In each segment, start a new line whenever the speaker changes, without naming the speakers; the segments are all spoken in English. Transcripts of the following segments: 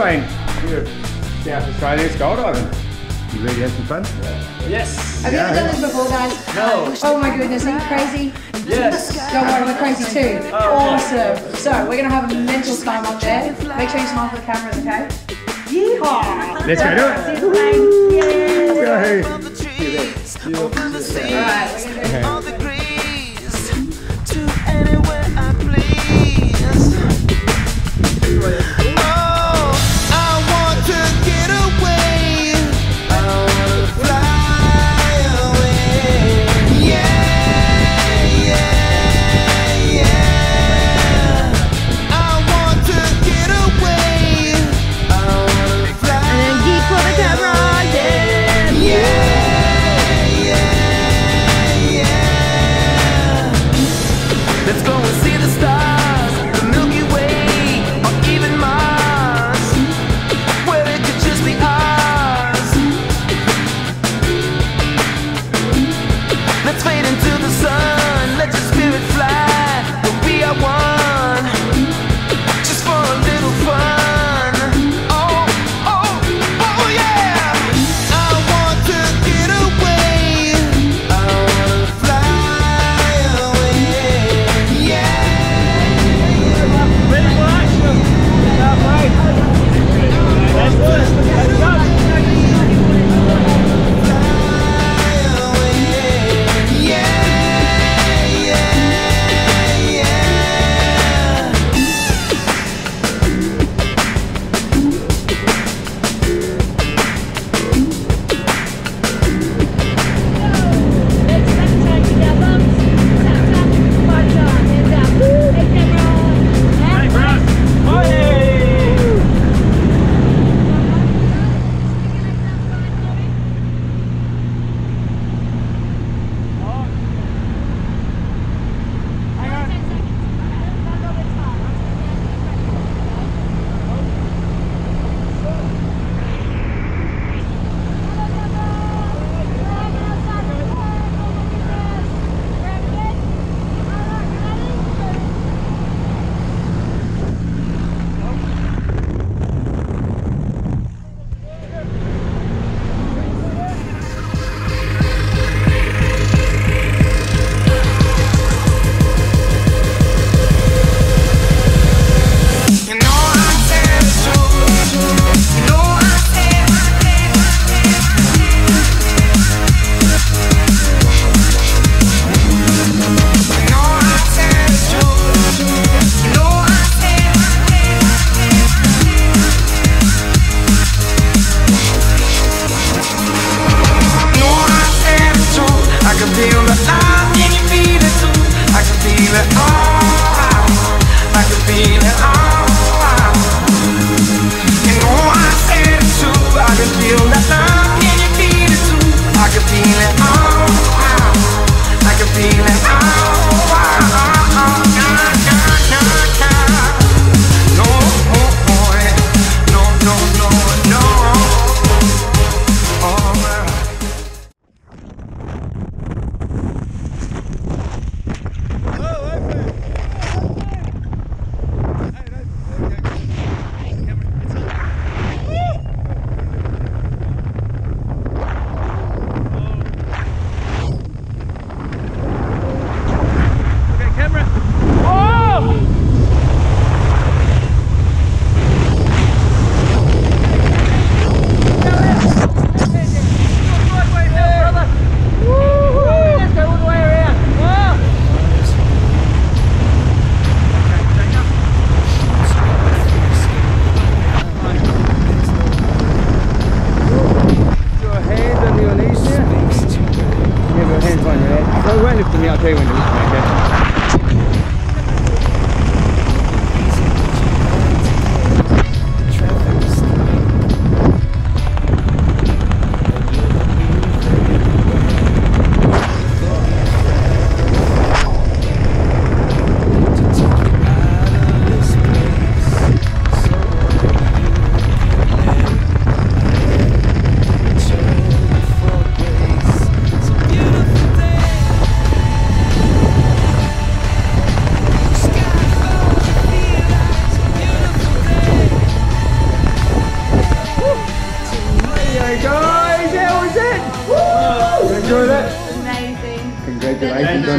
we have an aeroplane. We're South Australian skydiving. You ready to have some fun?
Yes.
Have you ever done this before, guys?
No.
Oh my goodness, are you crazy?
Yes.
Don't worry, we're crazy too. Oh, awesome. So we're gonna have a mental time up there. Make sure you smile for the cameras, okay? Yeehaw!
Let's go do it.
See the plane. Yay!
Go.
Alright, we're gonna do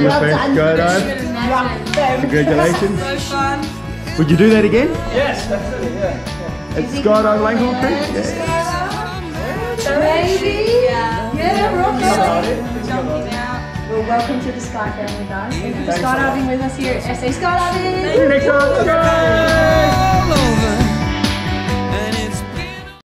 on your
Well
first
done.
skydive.
Rock.
Congratulations.
So fun.
Would you do that again?
Yes, definitely, yeah.
At Skydive Langhorne Creek? Yeah.
Maybe.
Yeah.
Yeah, rock
Got
on.
it.
Jumping out.
Well, welcome to the Sky family, guys. Thank you for skydiving with us here at SA Skydiving.
See you next time. Bye.
all over.